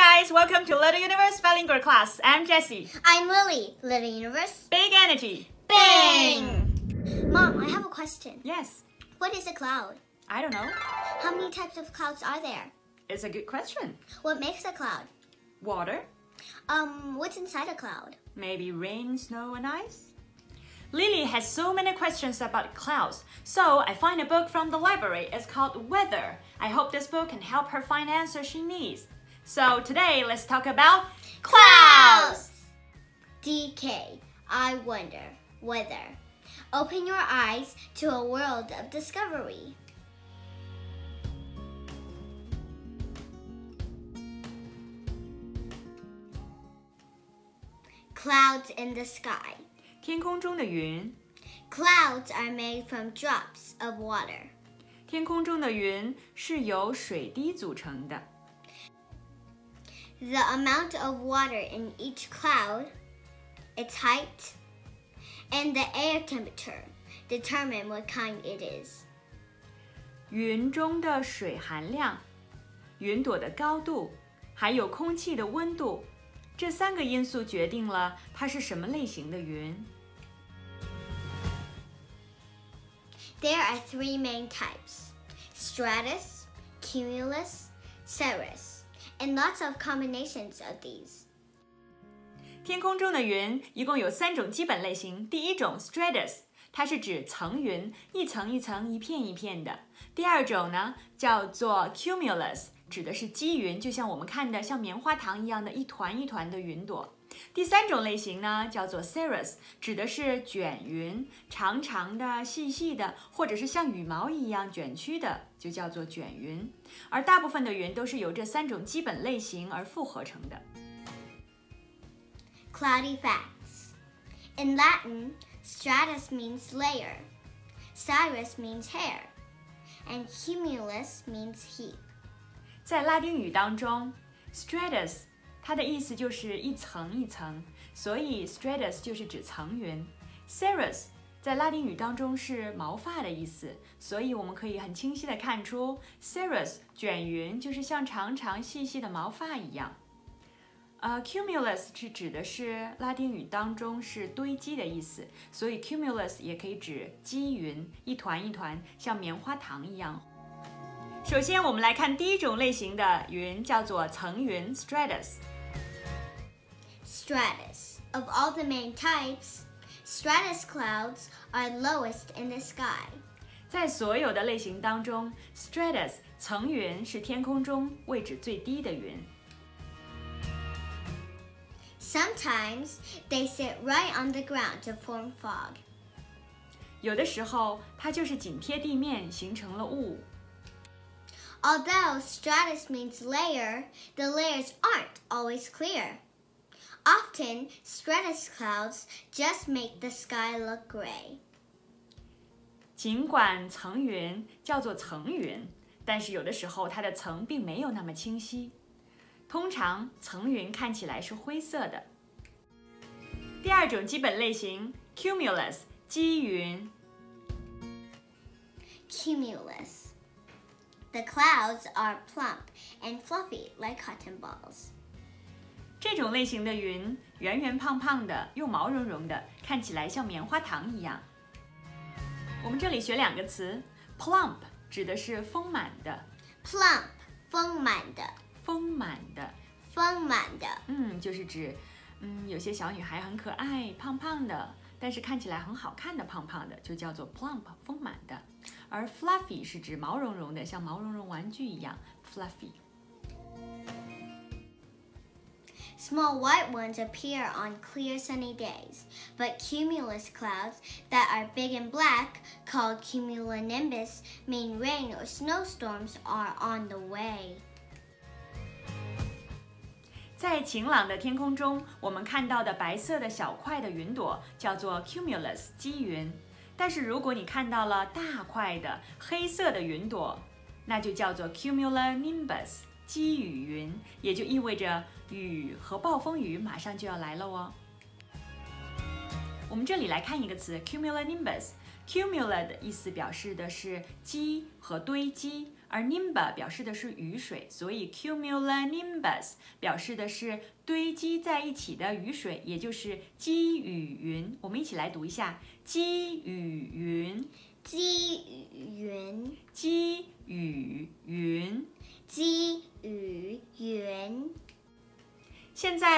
guys, welcome to Little Universe Spelling Bilingual class. I'm Jessie. I'm Lily. Little Universe. Big energy. Bang! Mom, I have a question. Yes. What is a cloud? I don't know. How many types of clouds are there? It's a good question. What makes a cloud? Water? Um, what's inside a cloud? Maybe rain, snow, and ice? Lily has so many questions about clouds, so I find a book from the library. It's called Weather. I hope this book can help her find answers she needs. So today, let's talk about clouds. DK, Eye Wonder Weather. Open your eyes to a world of discovery. Clouds in the sky. 天空中的云. Clouds are made from drops of water. 天空中的云是由水滴组成的。The amount of water in each cloud, its height, and the air temperature determine what kind it is. 云中的水含量、云朵的高度，还有空气的温度，这三个因素决定了它是什么类型的云。 There are three main types stratus, cumulus, cirrus, And lots of combinations of these. 天空中的云一共有三种基本类型。第一种 stratus，它是指层云，一层一层、一片一片的。第二种呢叫做 cumulus，指的是积云，就像我们看的像棉花糖一样的一团一团的云朵。第三种类型呢叫做 cirrus，指的是卷云，长长的、细细的，或者是像羽毛一样卷曲的，就叫做卷云。而大部分的云都是由这三种基本类型而复合成的。 Cloudy facts. In Latin, stratus means layer, cirrus means hair, and cumulus means heap. 在拉丁语当中，stratus 它的意思就是一层一层，所以 stratus 就是指层云。cirrus 在拉丁语当中是毛发的意思，所以我们可以很清晰的看出 cirrus 卷云就是像长长细细的毛发一样。呃，cumulus 是指的是拉丁语当中是堆积的意思，所以 cumulus 也可以指积云，一团一团，像棉花糖一样。首先，我们来看第一种类型的云，叫做层云 （stratus）。Stratus. Of all the main types, stratus clouds are lowest in the sky. 在所有的类型当中，stratus 层云是天空中位置最低的云。 Sometimes they sit right on the ground to form fog. 有的时候，它就是紧贴地面，形成了雾。 Although stratus means layer, the layers aren't always clear. Often, stratus clouds just make the sky look gray. 尽管层云叫做层云，但是有的时候它的层并没有那么清晰。通常层云看起来是灰色的。第二种基本类型 cumulus 积云。 Cumulus. The clouds are plump and fluffy like cotton balls. 这种类型的云圆圆胖胖的，又毛茸茸的，看起来像棉花糖一样。我们这里学两个词，plump 指的是丰满的，Plump, 丰满的,丰满的，丰满的,嗯，就是指，嗯，有些小女孩很可爱，胖胖的，但是看起来很好看的胖胖的，就叫做 plump，丰满的。而 fluffy 是指毛茸茸的，像毛茸茸玩具一样，fluffy。Small white ones appear on clear sunny days, but cumulus clouds that are big and black, called cumulonimbus, mean rain or snowstorms are on the way. 在晴朗的天空中，我们看到的白色的小块的云朵叫做 cumulus 积云，但是如果你看到了大块的黑色的云朵，那就叫做 cumulonimbus 积雨云，也就意味着雨和暴风雨马上就要来了哦。我们这里来看一个词 cumulonimbus。Cumulus 的意思表示的是积和堆积，而 nimbus 表示的是雨水，所以 cumulonimbus 表示的是堆积在一起的雨水，也就是积雨云。我们一起来读一下：积雨云，积雨云，积雨云。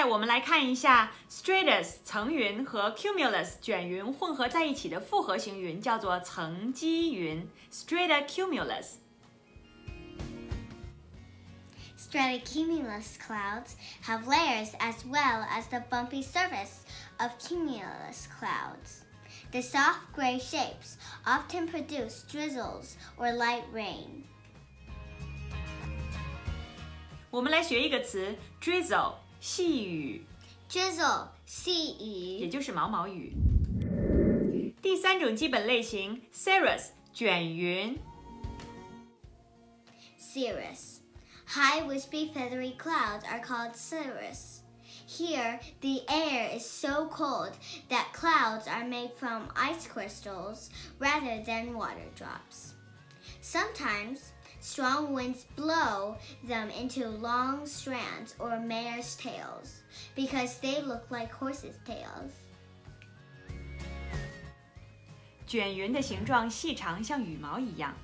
在我们来看一下 stratus 层云和 cumulus 卷云混合在一起的复合型云，叫做层积云 stratocumulus。 Stratocumulus clouds have layers as well as the bumpy surface of cumulus clouds. The soft gray shapes often produce drizzles or light rain. 我们来学一个词 drizzle 细雨， Drizzle, 细雨。也就是毛毛雨。第三种基本类型 cirrus 卷云。 Cirrus. High, wispy, feathery clouds are called cirrus. Here, the air is so cold that clouds are made from ice crystals rather than water drops. Sometimes, strong winds blow them into long strands or mare's tails because they look like horses' tails. 卷云的形状细长，像羽毛一样。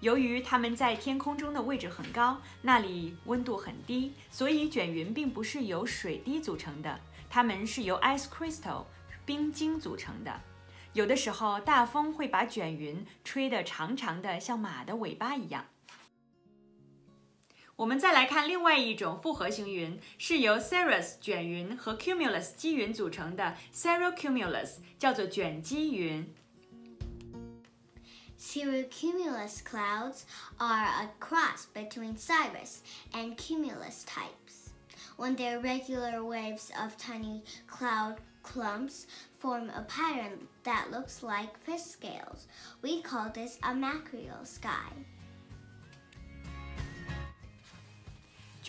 由于它们在天空中的位置很高，那里温度很低，所以卷云并不是由水滴组成的，它们是由 ice crystal 冰晶组成的。有的时候，大风会把卷云吹得长长的，像马的尾巴一样。 我们再来看另外一种复合型云，是由 cirrus 卷云和 cumulus 积云组成的 cirrocumulus，叫做卷积云。Cirrocumulus clouds are a cross between cirrus and cumulus types. When their regular waves of tiny cloud clumps form a pattern that looks like fish scales, we call this a mackerel sky.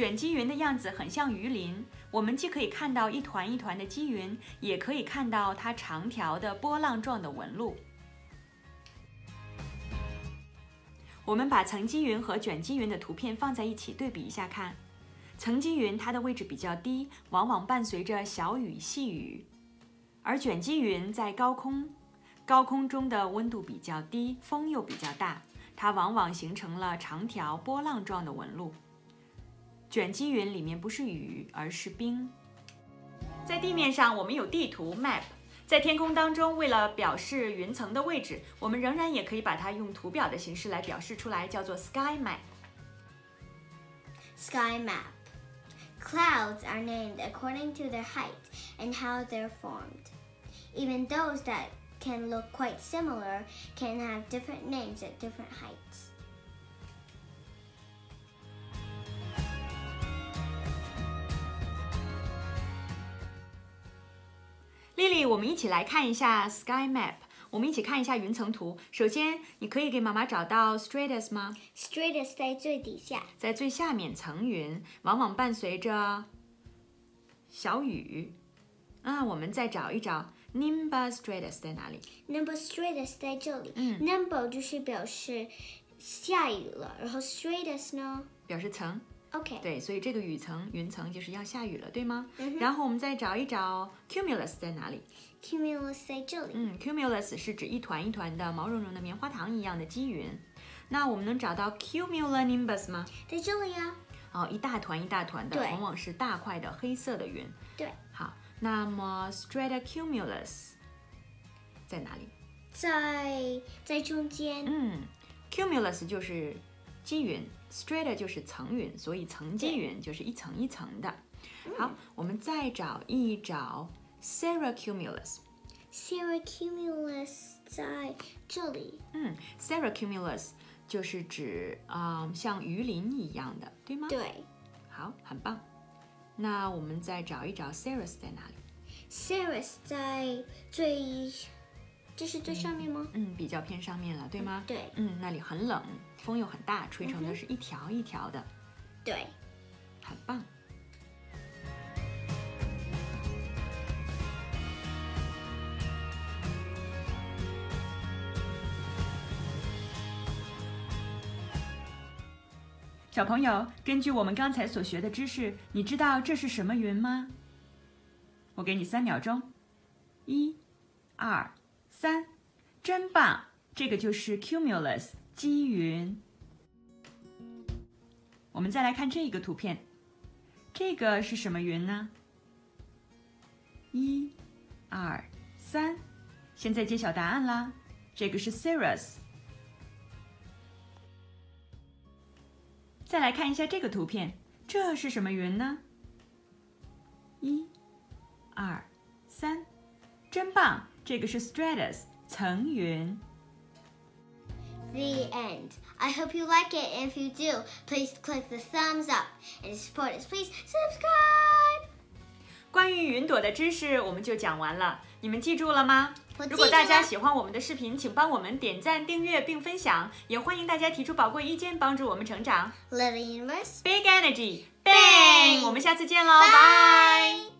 卷积云的样子很像鱼鳞，我们既可以看到一团一团的积云，也可以看到它长条的波浪状的纹路。我们把层积云和卷积云的图片放在一起对比一下看。层积云它的位置比较低，往往伴随着小雨、细雨；而卷积云在高空，高空中的温度比较低，风又比较大，它往往形成了长条波浪状的纹路。卷积云里面不是雨，而是冰。在地面上，我们有地图 map；在天空当中，为了表示云层的位置，我们仍然也可以把它用图表的形式来表示出来，叫做 sky map。 Sky map. Clouds are named according to their height and how they're formed. Even those that can look quite similar can have different names at different heights. 我们一起来看一下 sky map。我们一起看一下云层图。首先，你可以给妈妈找到 stratus 吗？Stratus 在最底下。在最下面层云，往往伴随着小雨。啊，我们再找一找 nimbus stratus 在哪里？Number stratus 在这里。嗯 Number 就是表示下雨了，然后 stratus 呢表示层。？OK。对，所以这个雨层、云层就是要下雨了，对吗？嗯然后我们再找一找 cumulus 在哪里？Cumulus 在这里。嗯，cumulus 是指一团一团的毛茸茸的棉花糖一样的积云。那我们能找到 cumulonimbus 吗？在这里啊。哦，一大团一大团的，往往是大块的黑色的云。对。好，那么 stratocumulus 在哪里？在在中间。嗯，cumulus 就是积云，strata 就是层云，所以层积云就是一层一层的。好，我们再找一找 cirrocumulus。Cirrocumulus 在这里。嗯，cirrocumulus 就是指嗯像鱼鳞一样的，对吗？。对。好，很棒。那我们再找一找 cirrus 在哪里？Cirrus 在最，这是最上面吗？嗯比较偏上面了对吗？对嗯那里很冷风又很大吹成的是一条一条的对。很棒。小朋友根据我们刚才所学的知识你知道这是什么云吗？我给你三秒钟。一二三，真棒！这个就是 cumulus 积云。我们再来看这一个图片，这个是什么云呢？一、二、三，现在揭晓答案啦！这个是 cirrus。再来看一下这个图片，这是什么云呢？一、二、三，真棒！这个是 stratus 层云。The end. I hope you like it. If you do, please click the thumbs up. And support us, please subscribe. 关于云朵的知识我们就讲完了，你们记住了吗？如果大家喜欢我们的视频，请帮我们点赞、订阅并分享，也欢迎大家提出宝贵意见，帮助我们成长。Little universe. Big energy, Bang！bang！我们下次见喽，拜拜。